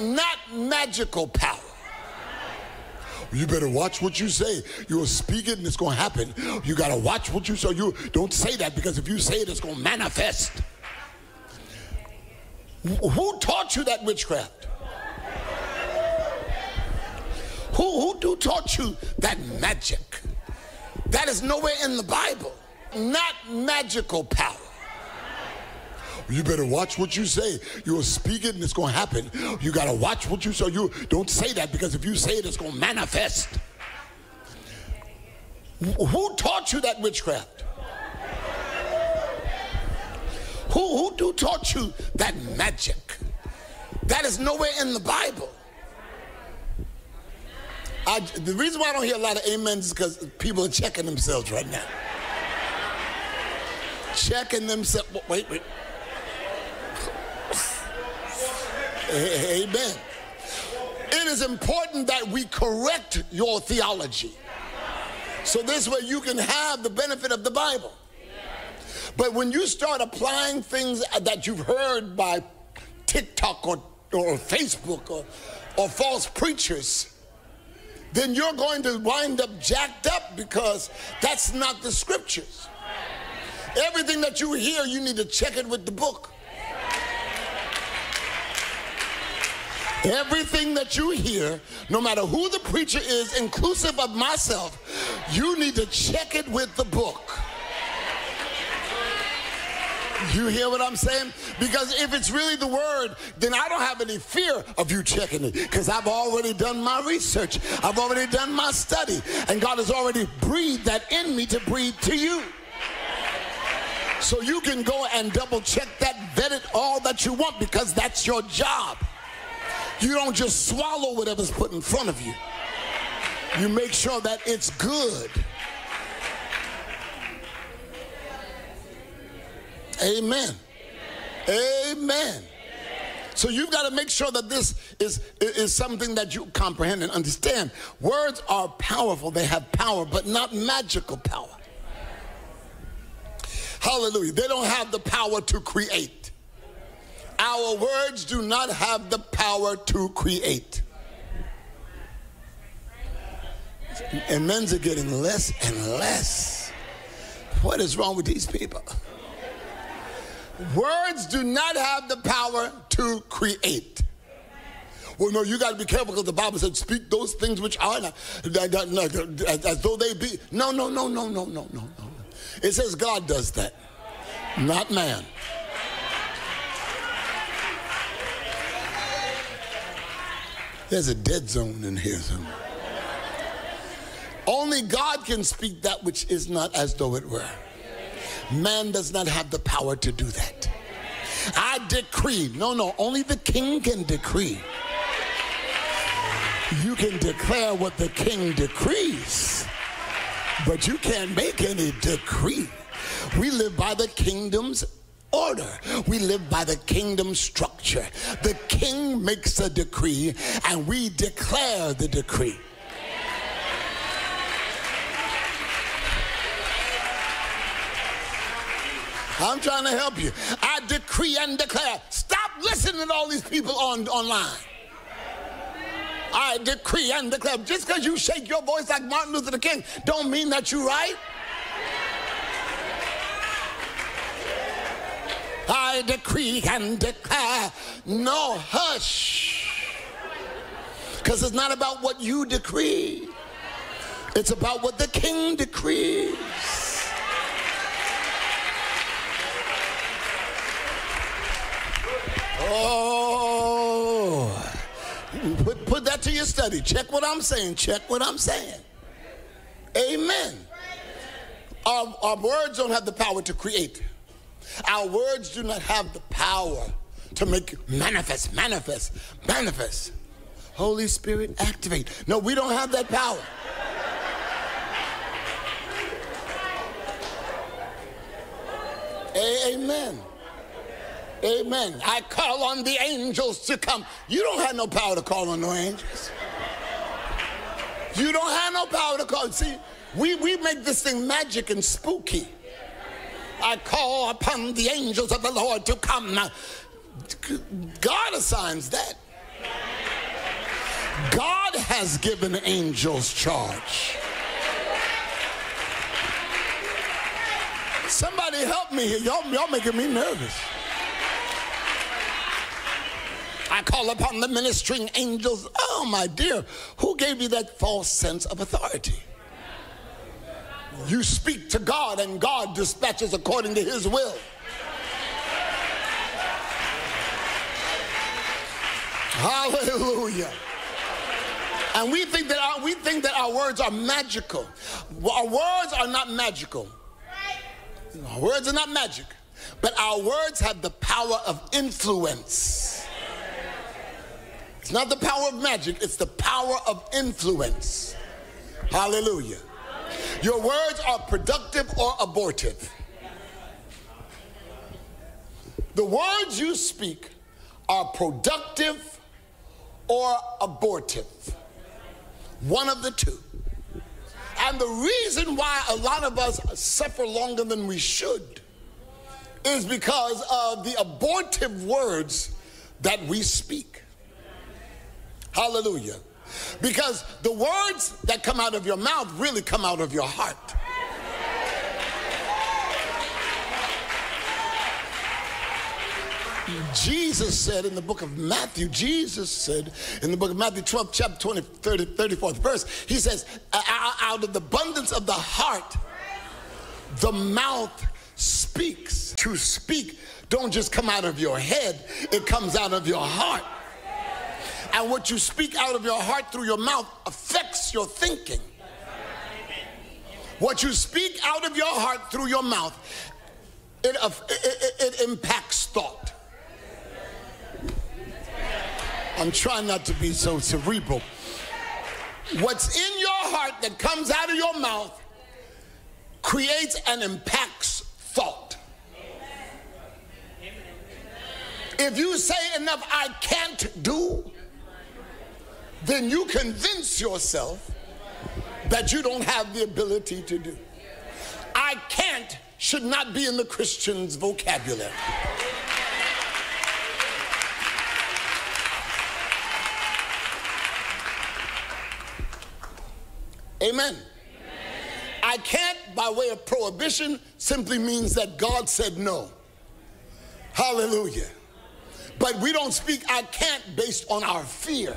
not magical power. You better watch what you say. You'll speak it and it's going to happen. You got to watch what you say. You don't say that because if you say it, it's going to manifest. Who taught you that witchcraft? Who, who, who taught you that magic? That is nowhere in the Bible. Not magical power. You better watch what you say. You'll speak it and it's going to happen. You got to watch what you say. You don't say that because if you say it, it's going to manifest. Who taught you that witchcraft? Who, who, who taught you that magic? That is nowhere in the Bible. I, the reason why I don't hear a lot of amens is because people are checking themselves right now. Checking themselves. Wait, wait. Amen. It is important that we correct your theology. So this way you can have the benefit of the Bible. But when you start applying things that you've heard by TikTok or, or Facebook or, or false preachers, then you're going to wind up jacked up because that's not the scriptures. Everything that you hear, you need to check it with the book. Everything that you hear, no matter who the preacher is, inclusive of myself, you need to check it with the book. You hear what I'm saying? Because if it's really the word, then I don't have any fear of you checking it because I've already done my research. I've already done my study. And God has already breathed that in me to breathe to you. So you can go and double check that, vet it all that you want because that's your job. You don't just swallow whatever's put in front of you. You make sure that it's good. Amen. Amen. Amen. So you've got to make sure that this is, is something that you comprehend and understand. Words are powerful, they have power, but not magical power. Hallelujah. They don't have the power to create. Our words do not have the power to create. And men's are getting less and less. What is wrong with these people? Words do not have the power to create. Well, no, you got to be careful because the Bible said, speak those things which are not, as though they be. No, no, no, no, no, no, no, no. It says God does that, not man. There's a dead zone in here somewhere. Only God can speak that which is not as though it were. Man does not have the power to do that. I decree. No, no, only the king can decree. You can declare what the king decrees, but you can't make any decree. We live by the kingdom's order. We live by the kingdom structure. The king makes a decree and we declare the decree. I'm trying to help you. I decree and declare. Stop listening to all these people on online. I decree and declare. Just because you shake your voice like Martin Luther King, don't mean that you're right. I decree and declare no hush. Because it's not about what you decree, it's about what the king decrees. Oh, put, put that to your study. Check what I'm saying. Check what I'm saying. Amen. Our, our words don't have the power to create. Our words do not have the power to make manifest, manifest, manifest. Holy Spirit, activate. No, we don't have that power. Amen. Amen. I call on the angels to come. You don't have no power to call on no angels. You don't have no power to call. See, we, we make this thing magic and spooky. I call upon the angels of the Lord to come. God assigns that. God has given angels charge. Somebody help me here. Y'all, y'all making me nervous. I call upon the ministering angels. Oh, my dear, who gave you that false sense of authority? You speak to God, and God dispatches according to his will. Hallelujah. And we think that our, we think that our words are magical. Our words are not magical. Our words are not magic, but our words have the power of influence. It's not the power of magic, it's the power of influence. Hallelujah. Your words are productive or abortive. The words you speak are productive or abortive. One of the two. And the reason why a lot of us suffer longer than we should is because of the abortive words that we speak. Hallelujah. Because the words that come out of your mouth really come out of your heart. Jesus said in the book of Matthew, Jesus said in the book of Matthew 12, chapter 20, 30, 34th verse, he says, out of the abundance of the heart, the mouth speaks. To speak don't just come out of your head, it comes out of your heart. And what you speak out of your heart through your mouth affects your thinking. What you speak out of your heart through your mouth, it, it, it, impacts thought. I'm trying not to be so cerebral. What's in your heart that comes out of your mouth creates and impacts thought. If you say enough, I can't do, then you convince yourself that you don't have the ability to do. I can't should not be in the Christian's vocabulary. Amen. Amen. I can't, by way of prohibition, simply means that God said no. Hallelujah. But we don't speak I can't based on our fear.